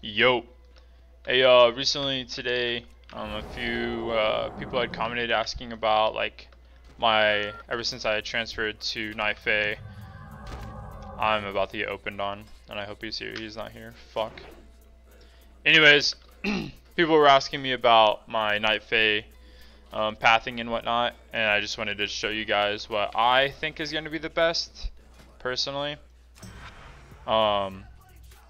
Yo. Hey, uh, recently today, um, a few uh, people had commented asking about like my ever since I transferred to Night Fae. I'm about to get opened on, and I hope he's here. He's not here. Fuck. Anyways, people were asking me about my Night Fae um, pathing and whatnot, and I just wanted to show you guys what I think is going to be the best, personally. Um,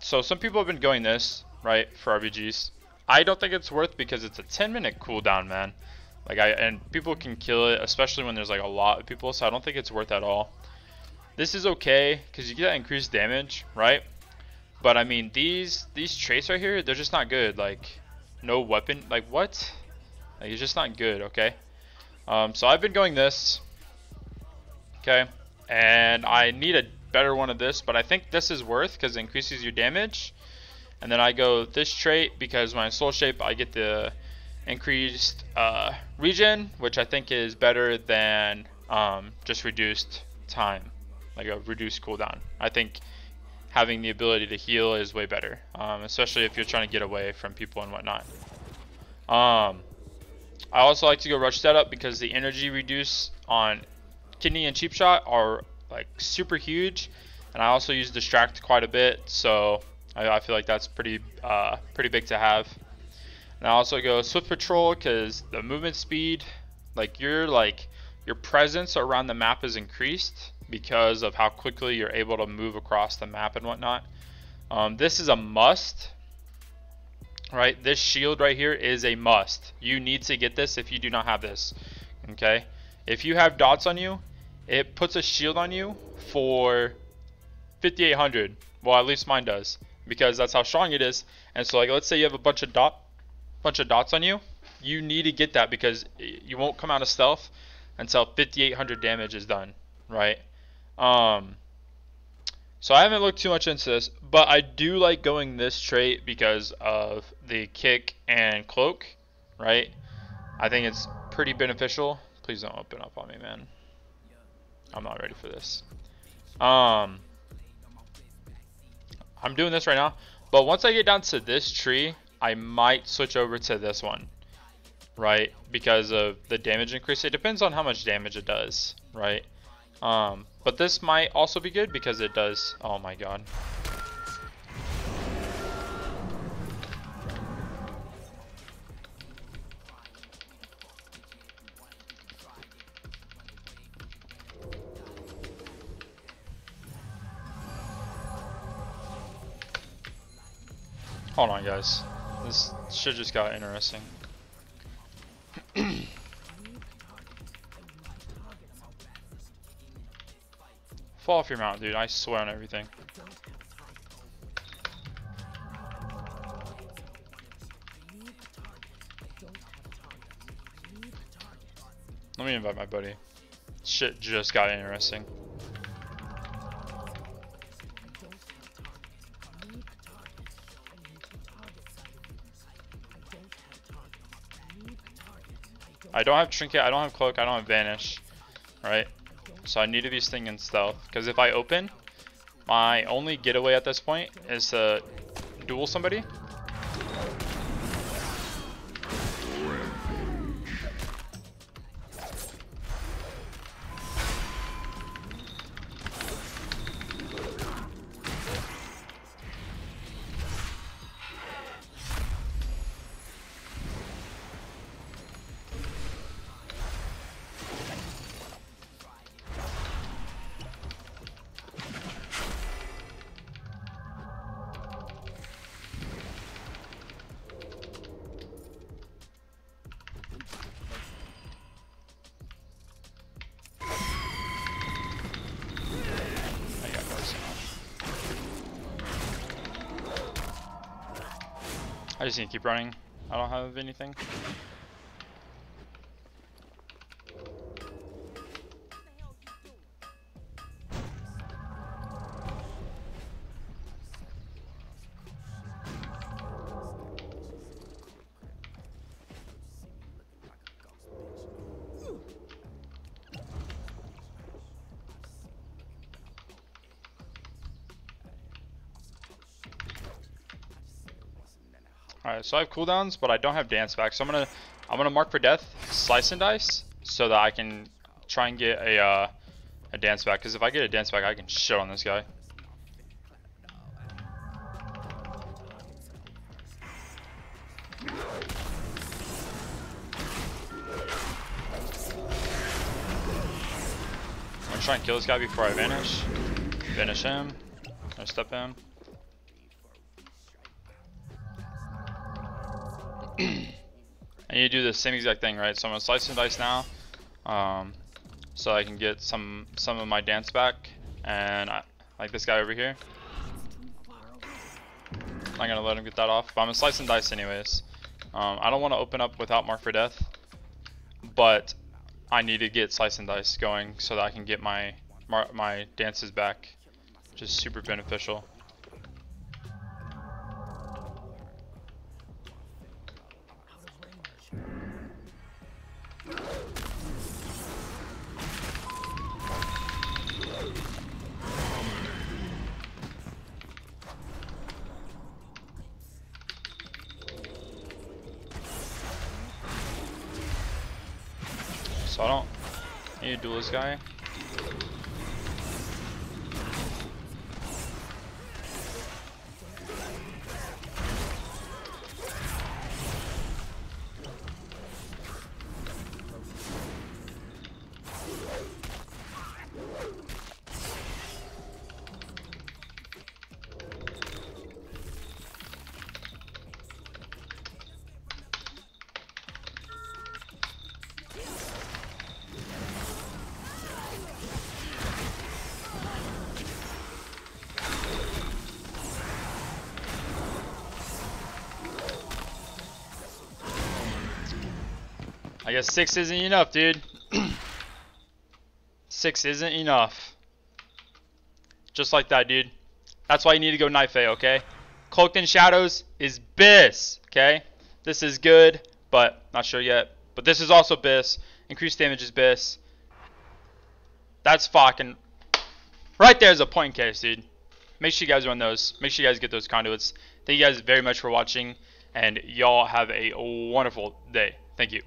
so some people have been going this, right, for RBGs. I don't think it's worth because it's a 10 minute cooldown, man. Like I and people can kill it, especially when there's like a lot of people. So I don't think it's worth at all. This is okay because you get that increased damage, right? But I mean these these traits right here, they're just not good. Like no weapon, like what? Like it's just not good. Okay. Um, so I've been going this. Okay, and I need a better one of this, but I think this is worth because it increases your damage. And then I go this trait because my soul shape I get the increased uh, regen, which I think is better than um, just reduced time, like a reduced cooldown. I think having the ability to heal is way better, um, especially if you're trying to get away from people and whatnot. Um, I also like to go rush setup because the energy reduce on kidney and cheap shot are like super huge, and I also use distract quite a bit, so I, I feel like that's pretty uh, pretty big to have. And I also go Swift Patrol because the movement speed, like your like your presence around the map is increased because of how quickly you're able to move across the map and whatnot. Um, this is a must, right? This shield right here is a must. You need to get this if you do not have this, okay? If you have dots on you, it puts a shield on you for 5800. Well, at least mine does because that's how strong it is. And so like let's say you have a bunch of dot bunch of dots on you, you need to get that because you won't come out of stealth until 5800 damage is done, right? Um so I haven't looked too much into this, but I do like going this trait because of the kick and cloak, right? I think it's pretty beneficial. Please don't open up on me, man. I'm not ready for this. Um I'm doing this right now. But once I get down to this tree, I might switch over to this one. Right? Because of the damage increase. It depends on how much damage it does. Right? Um, but this might also be good because it does... Oh my god. Hold on, guys. This shit just got interesting. Fall off your mount, dude. I swear on everything. Let me invite my buddy. Shit just got interesting. I don't have Trinket, I don't have Cloak, I don't have Vanish. Right? So I need to be staying in stealth. Because if I open, my only getaway at this point is to duel somebody. I just need to keep running. I don't have anything. Alright, so I have cooldowns, but I don't have dance back. So I'm gonna I'm gonna mark for death, slice and dice, so that I can try and get a uh, a dance back. Because if I get a dance back, I can shit on this guy. I'm gonna try and kill this guy before I vanish. Finish him. Gonna step in. I need to do the same exact thing, right? So I'm gonna slice and dice now, um, so I can get some some of my dance back, and I, like this guy over here. I'm not gonna let him get that off, but I'm gonna slice and dice anyways. Um, I don't want to open up without mark for death, but I need to get slice and dice going so that I can get my my dances back, which is super beneficial. So I don't need to duel this guy. I guess six isn't enough, dude. six isn't enough. Just like that, dude. That's why you need to go Night Fae, okay? Cloaked in Shadows is BIS, okay? This is good, but not sure yet. But this is also BIS. Increased damage is BIS. That's fucking... Right there's a point case, dude. Make sure you guys run those. Make sure you guys get those conduits. Thank you guys very much for watching. And y'all have a wonderful day. Thank you.